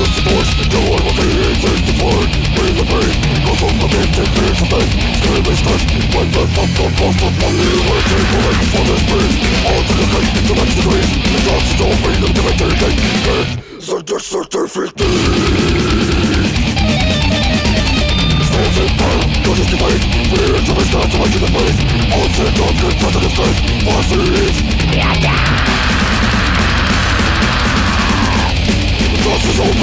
and support No one will be here to support We the pain Go from the pit to Scream and stress When the thump of most of my ear Will take away from this All to the fate to match dreams The dogs don't mean them to make their day Get the certificate Stands in power, conscious debate Fear and service not to make you. the face Odds and odds, good present of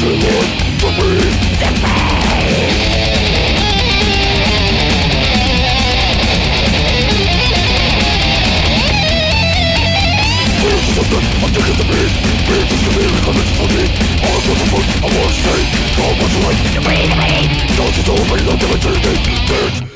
you live to be the pain. I'm taking the beat, beat is the beat, I'm ready for it I'm looking for, I wanna say, go what's right You breathe me Don't you know me, don't give it to me, dirt